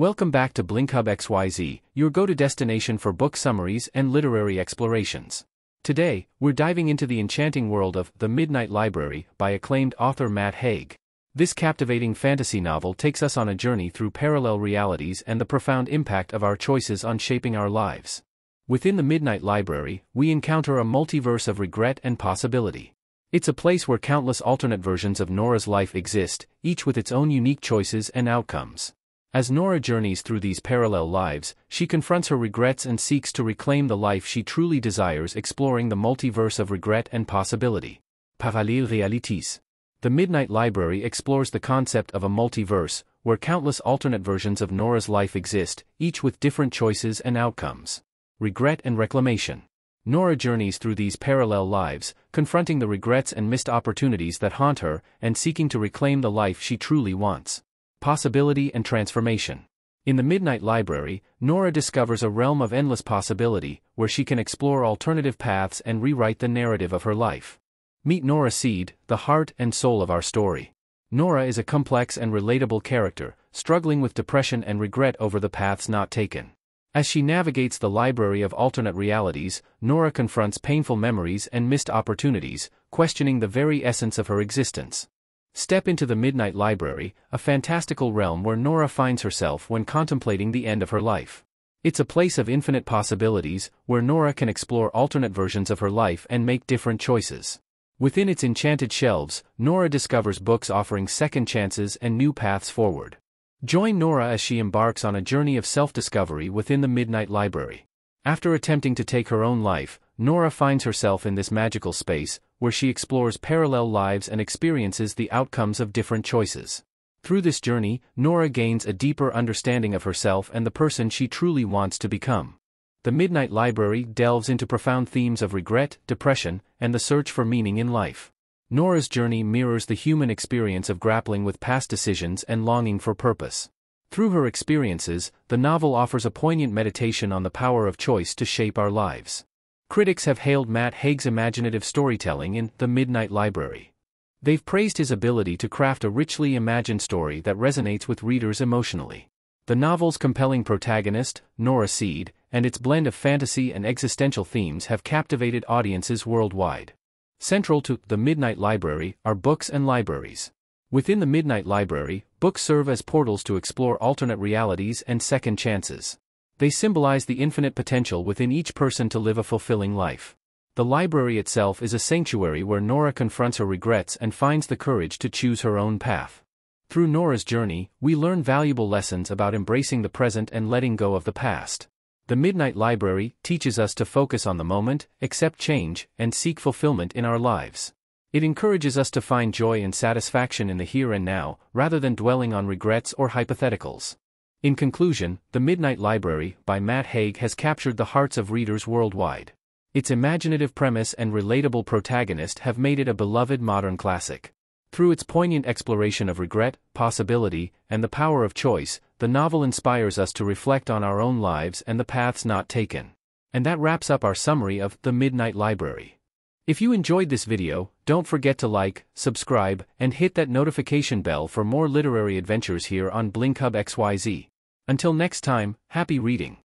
Welcome back to BlinkHub XYZ, your go to destination for book summaries and literary explorations. Today, we're diving into the enchanting world of The Midnight Library by acclaimed author Matt Haig. This captivating fantasy novel takes us on a journey through parallel realities and the profound impact of our choices on shaping our lives. Within the Midnight Library, we encounter a multiverse of regret and possibility. It's a place where countless alternate versions of Nora's life exist, each with its own unique choices and outcomes. As Nora journeys through these parallel lives, she confronts her regrets and seeks to reclaim the life she truly desires, exploring the multiverse of regret and possibility. Parallèles réalités. The Midnight Library explores the concept of a multiverse, where countless alternate versions of Nora's life exist, each with different choices and outcomes regret and reclamation. Nora journeys through these parallel lives, confronting the regrets and missed opportunities that haunt her, and seeking to reclaim the life she truly wants. Possibility and transformation. In the Midnight Library, Nora discovers a realm of endless possibility, where she can explore alternative paths and rewrite the narrative of her life. Meet Nora Seed, the heart and soul of our story. Nora is a complex and relatable character, struggling with depression and regret over the paths not taken. As she navigates the library of alternate realities, Nora confronts painful memories and missed opportunities, questioning the very essence of her existence. Step into the Midnight Library, a fantastical realm where Nora finds herself when contemplating the end of her life. It's a place of infinite possibilities, where Nora can explore alternate versions of her life and make different choices. Within its enchanted shelves, Nora discovers books offering second chances and new paths forward. Join Nora as she embarks on a journey of self-discovery within the Midnight Library. After attempting to take her own life, Nora finds herself in this magical space, where she explores parallel lives and experiences the outcomes of different choices. Through this journey, Nora gains a deeper understanding of herself and the person she truly wants to become. The Midnight Library delves into profound themes of regret, depression, and the search for meaning in life. Nora's journey mirrors the human experience of grappling with past decisions and longing for purpose. Through her experiences, the novel offers a poignant meditation on the power of choice to shape our lives. Critics have hailed Matt Haig's imaginative storytelling in The Midnight Library. They've praised his ability to craft a richly imagined story that resonates with readers emotionally. The novel's compelling protagonist, Nora Seed, and its blend of fantasy and existential themes have captivated audiences worldwide. Central to the Midnight Library are books and libraries. Within the Midnight Library, books serve as portals to explore alternate realities and second chances. They symbolize the infinite potential within each person to live a fulfilling life. The library itself is a sanctuary where Nora confronts her regrets and finds the courage to choose her own path. Through Nora's journey, we learn valuable lessons about embracing the present and letting go of the past. The Midnight Library teaches us to focus on the moment, accept change, and seek fulfillment in our lives. It encourages us to find joy and satisfaction in the here and now, rather than dwelling on regrets or hypotheticals. In conclusion, The Midnight Library by Matt Haig has captured the hearts of readers worldwide. Its imaginative premise and relatable protagonist have made it a beloved modern classic. Through its poignant exploration of regret, possibility, and the power of choice, the novel inspires us to reflect on our own lives and the paths not taken. And that wraps up our summary of The Midnight Library. If you enjoyed this video, don't forget to like, subscribe, and hit that notification bell for more literary adventures here on BlinkHub XYZ. Until next time, happy reading.